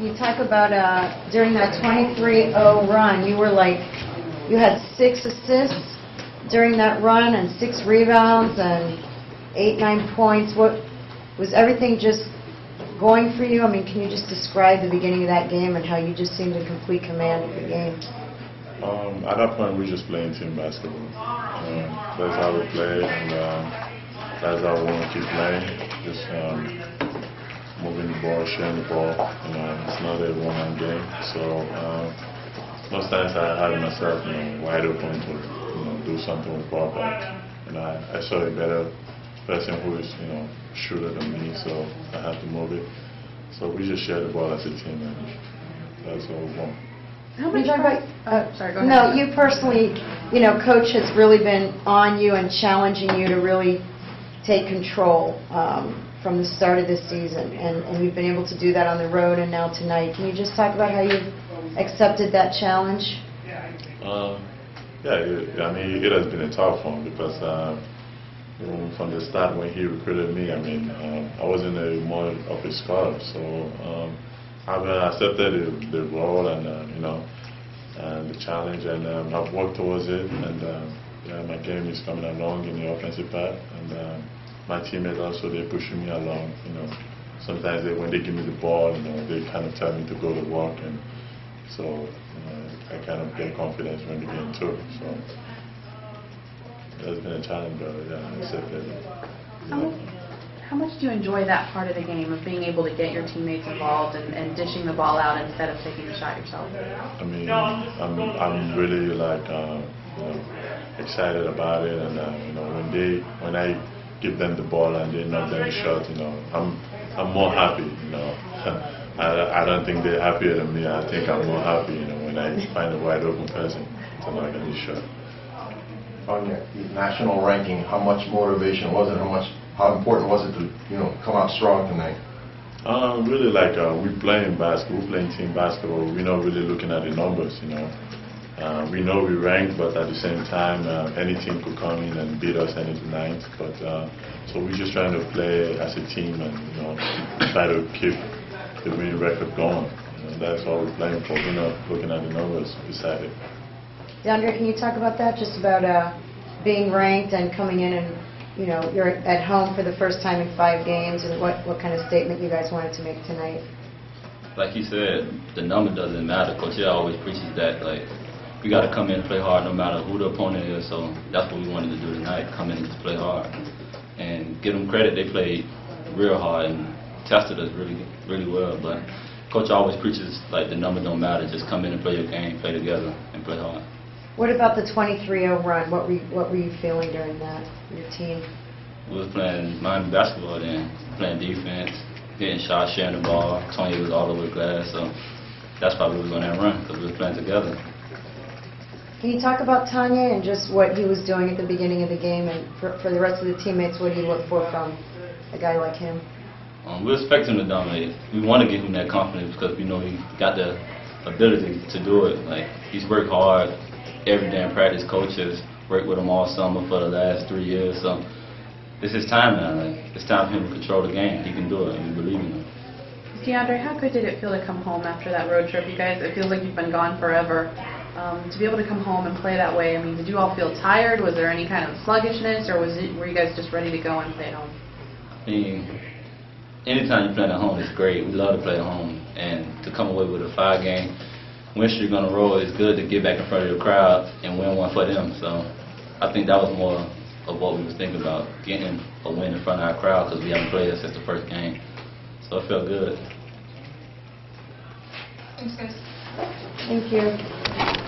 You talk about uh, during that 23-0 run, you were like, you had six assists during that run and six rebounds and eight, nine points. What was everything just going for you? I mean, can you just describe the beginning of that game and how you just seemed in complete command of the game? Um, at that point, we just playing team basketball. Um, that's how we play, and um, that's how we want to keep playing. Just um, moving the ball, sharing the ball. You know, it's not a one-man game. So um, most times I had myself, you know, wide open to you know do something with ball, but you know, I, I saw a better person who is you know shooter than me, so I had to move it. So we just share the ball as a team, and that's all we want. How You much talk about, uh, Sorry, go ahead. No, you personally, you know, Coach has really been on you and challenging you to really take control um, from the start of this season, and and you've been able to do that on the road and now tonight. Can you just talk about how you've accepted that challenge? Uh, yeah, it, I mean, it has been a tough one because uh, from the start when he recruited me, I mean, um, I wasn't a more of a scholar, so um, I've uh, accepted the, the role and uh, you know and the challenge, and um, I've worked towards it, and um, yeah, my game is coming along in the offensive part, and um, my teammates also they're pushing me along, you know. Sometimes they, when they give me the ball, you know, they kind of tell me to go to work, and so uh, I kind of get confidence when the game too. So that's been a challenge, but yeah, I accepted it. How mu- How much do you enjoy that part of the game of being able to get your teammates involved and, and dishing the ball out instead of taking a shot yourself? I mean, I'm I'm really like uh, you know, excited about it, and uh, you know when they when I give them the ball and they knock them the shot, you know I'm I'm more happy. You know, I I don't think they're happier than me. I think I'm more happy. You know when I find a wide open person to knock the shot. on your national ranking, how much motivation was it? How much, how important was it to, you know, come out strong tonight? Uh, really like uh, we playing basketball, we're playing team basketball. We're not really looking at the numbers, you know. Uh, we know we rank, but at the same time, uh, any team could come in and beat us any night. But uh, so we're just trying to play as a team and you know try to keep the winning record going. You know, that's all we're playing for. We're not looking at the numbers beside it. DeAndre, can you talk about that, just about uh, being ranked and coming in and, you know, you're at home for the first time in five games, and what what kind of statement you guys wanted to make tonight? like you said, the number doesn't matter. Coach L always preaches that. Like, we got to come in and play hard no matter who the opponent is. So that's what we wanted to do tonight, come in and just play hard. And give them credit, they played real hard and tested us really, really well. But Coach always preaches, like, the number don't matter. Just come in and play your game, play together, and play hard. What about the 23-0 run? What were you, what were you feeling during that, your team? We was playing Miami basketball then, playing defense, hitting shots, sharing the ball. Tonye was all over the glass, so that's why we was on that run, because we was playing together. Can you talk about Tonye and just what he was doing at the beginning of the game, and for for the rest of the teammates, what do you look for from a guy like him? Um, we expect him to dominate. We want to give him that confidence because we know he got the ability to do it. Like he's worked hard every day in practice. Coaches worked with him all summer for the last three years. So it's his time now. Like it's time for him to control the game. He can do it, and we believe in him. DeAndre, how good did it feel to come home after that road trip? You guys, it feels like you've been gone forever. Um, to be able to come home and play that way, I mean, did you all feel tired? Was there any kind of sluggishness, or was it, were you guys just ready to go and play at home? I mean, anytime you play at home, it's great. We love to play at home, and to come away with a five game win streak on the road, it's good to get back in front of the crowd and win one for them. So I think that was more of what we was thinking about, getting a win in front of our crowd because we haven't played it since the first game. So it felt good. Thank you.